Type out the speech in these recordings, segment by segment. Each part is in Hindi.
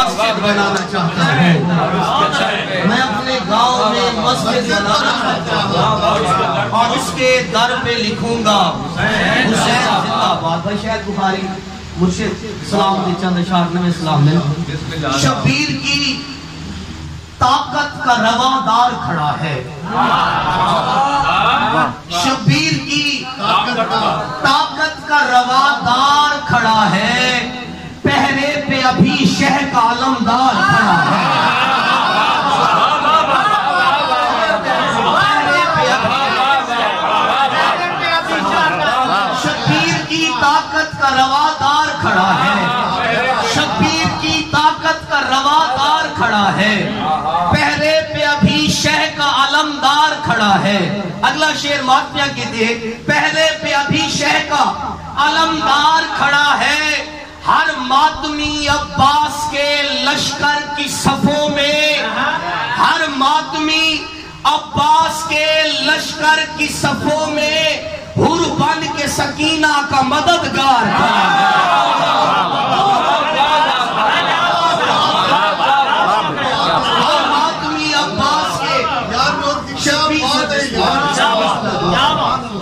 मस्जिद बनाना चाहता हूँ। मैं अपने गाँव में मस्जिद बनाना चाहता हूँ। और उसके दर पे लिखूँगा हुसैन जिंदाबाद। भाई शायद बुखारी मुझसे सलाम दे चंद अशार में सलाम दे। शबीर की ताकत का रवादार खड़ा है। शबीर की ताकत का रवादार खड़ा है। अभी शह का आलमदार ताकत का रवादार खड़ा है। शबीर की ताकत का रवादार खड़ा है। पहरे पे अभी शह का आलमदार खड़ा है। अगला शेर माफिया की दे पहले पे अभी शह का आलमदार खड़ा है। हर मातमी अब्बास के लश्कर की सफों में, हर मातमी अब्बास के लश्कर की सफों में हुर बन के सकीना का मददगार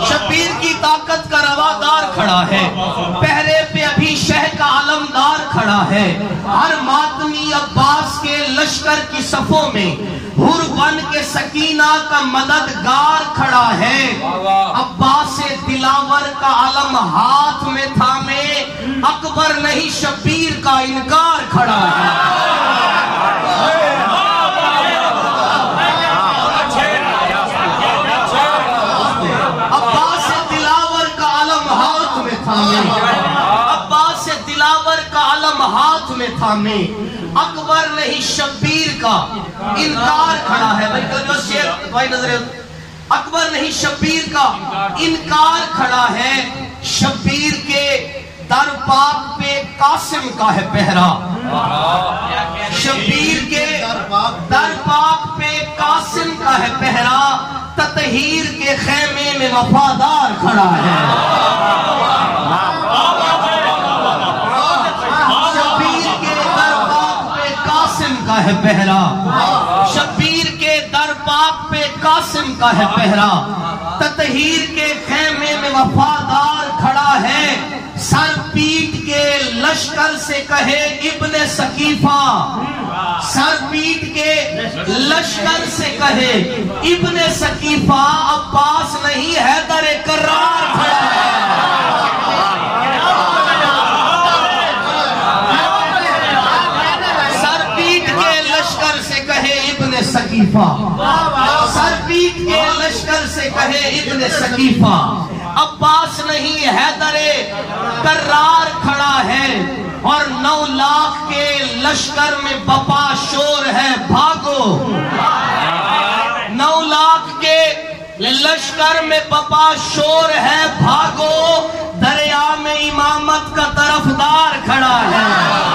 शबीर की ताकत का रवादार खड़ा है। खड़ा है। हर मातमी अब्बास के लश्कर की सफों में हुर बन के सकीना का मददगार खड़ा है। अब्बास दिलावर का आलम हाथ में थामे। अकबर नहीं, शबीर का इनकार खड़ा है अब्बास दिलावर का आलम हाथ में थामे अब्बास दिलावर का आलम हाथ में थामे अकबर नहीं शब्बीर का इनकार खड़ा है। भाई शेर, भाई, नज़र अकबर नहीं शब्बीर का इनकार खड़ा है। शब्बीर के दर पाक पे कासिम का है पहरा। शब्बीर के दर पाक पे कासिम का है पहरा। ततहीर के खेमे में वफादार खड़ा है। है पहरा। शबीर के दरबार पे कासिम का है पहरा। ततहीर के खेमे में वफादार खड़ा है। सर पीट के लश्कर से कहे इब्ने सकीफा। सर पीट के लश्कर से कहे इब्ने सकीफा। अब्बास नहीं है दर करार खड़ा है सर पीट के लश्कर से कहे इब्ने सकीफा। सर पीट के लश्कर से कहे इब्ने सकीफा। अब्बास नहीं है दरे करार खड़ा है और नौ लाख के लश्कर में बपा शोर है। भागो। नौ लाख के लश्कर में बपा शोर है। भागो। दरिया में इमामत का तरफदार खड़ा है।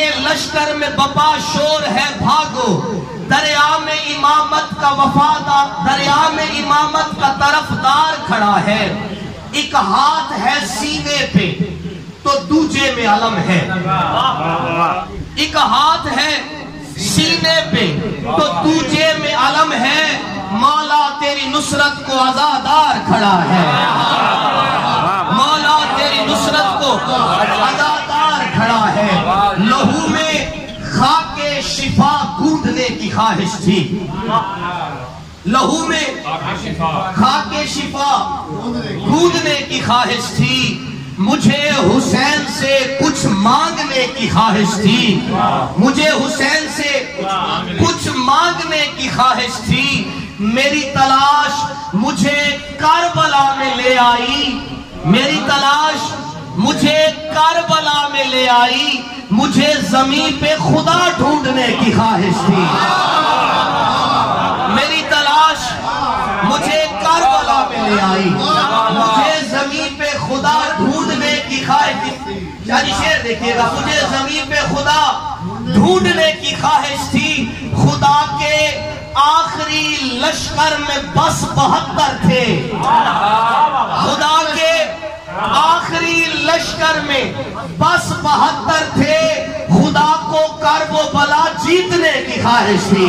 के लश्कर में बपा शोर है, भागो। दरिया में इमामत का वफादार, दरिया में इमामत का तरफदार खड़ा है। एक हाथ है सीने पे तो दूजे में अलम है। एक हाथ है सीने पे तो दूजे में अलम है। मौला तेरी नुसरत को आजादार खड़ा है। मौला तेरी नुसरत को आजादार खड़ा है लहू में खाके शिफा गूंदने की ख्वाहिश थी। लहू में खाके शिफा गूंदने की ख्वाहिश थी। मुझे हुसैन से कुछ मांगने की ख्वाहिश थी। मुझे हुसैन से कुछ मांगने की ख्वाहिश थी। मेरी तलाश मुझे करबला में ले आई। मेरी तलाश मुझे करबला में ले आई। मुझे ज़मीन पे खुदा ढूँढने की ख्वाहिश थी। मेरी तलाश मुझे करबला में ले आई। मुझे ज़मीन पे खुदा ढूँढने की ख्वाहिश थी। यानी शेर देखिएगा, मुझे ज़मीन पे खुदा ढूँढने की ख्वाहिश थी। खुदा के आखिरी लश्कर में बस बहत्तर थे। खुदा आखिरी लश्कर में बस बहत्तर थे, खुदा को कर वो बला जीतने की ख्वाहिश थी।